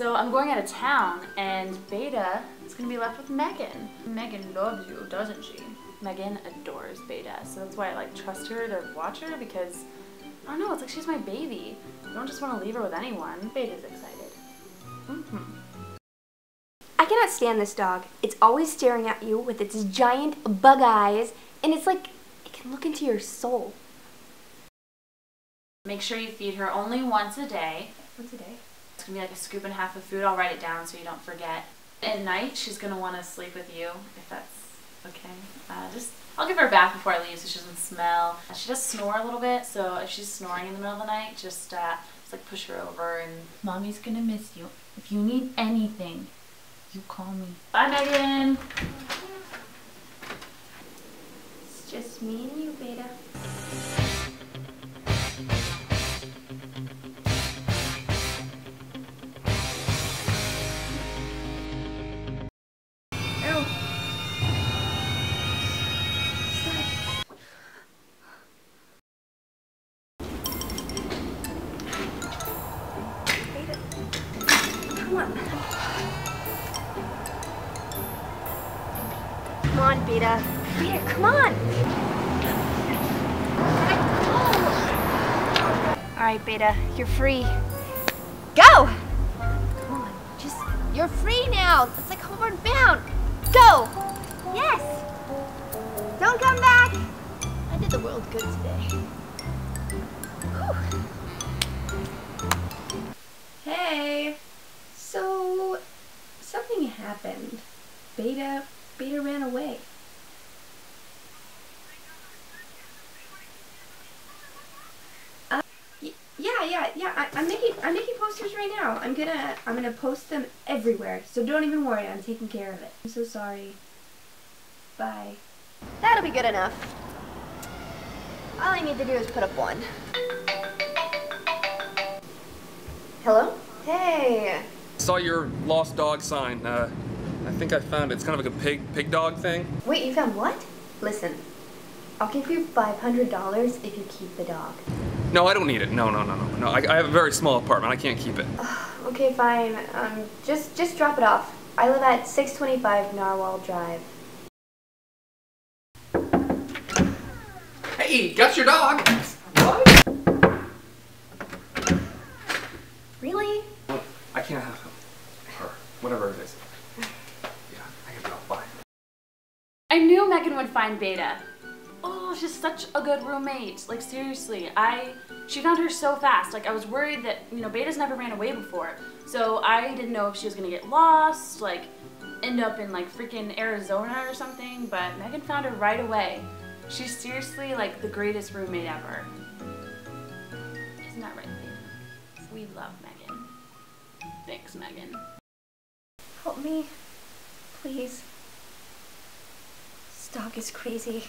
So I'm going out of town, and Beta is gonna be left with Meghan. Meghan loves you, doesn't she? Meghan adores Beta, so that's why I like trust her to watch her because I don't know, it's like she's my baby. I don't just want to leave her with anyone. Beta's excited. Mm-hmm. I cannot stand this dog. It's always staring at you with its giant bug eyes, and it's like it can look into your soul. Make sure you feed her only once a day. Once a day? It's gonna be like a scoop and a half of food. I'll write it down so you don't forget. At night, she's gonna want to sleep with you, if that's okay. Uh, just I'll give her a bath before I leave so she doesn't smell. She does snore a little bit, so if she's snoring in the middle of the night, just uh, just like push her over and mommy's gonna miss you. If you need anything, you call me. Bye, Meghan. On, Beta. Beta, come on. All right, Beta, you're free. Go! Come on, just, you're free now. It's like homeward bound. Go! Yes! Don't come back! I did the world good today. Hey! So, something happened. Beta, Beta ran away. Uh, yeah, yeah, yeah. I, I'm making, I'm making posters right now. I'm gonna, I'm gonna post them everywhere. So don't even worry. I'm taking care of it. I'm so sorry. Bye. That'll be good enough. All I need to do is put up one. Hello? Hey. Saw your lost dog sign. Uh, I think I found it. It's kind of like a pig pig dog thing. Wait, you found what? Listen, I'll give you $500 if you keep the dog. No, I don't need it. No, no, no, no, no. I, I have a very small apartment. I can't keep it. Okay, fine. Um, just just drop it off. I live at 625 Narwhal Drive. Hey, got your dog. What? Really? I can't have him. Her. Whatever it is. Yeah, I gotta go. Bye. I knew Meghan would find Beta. Oh, she's such a good roommate. Like seriously, I she found her so fast. Like I was worried that you know Beta's never ran away before, so I didn't know if she was gonna get lost, like end up in like freaking Arizona or something. But Meghan found her right away. She's seriously like the greatest roommate ever. Isn't that right, Beta? We love Meghan. Thanks, Meghan. Help me, please. Dog is crazy.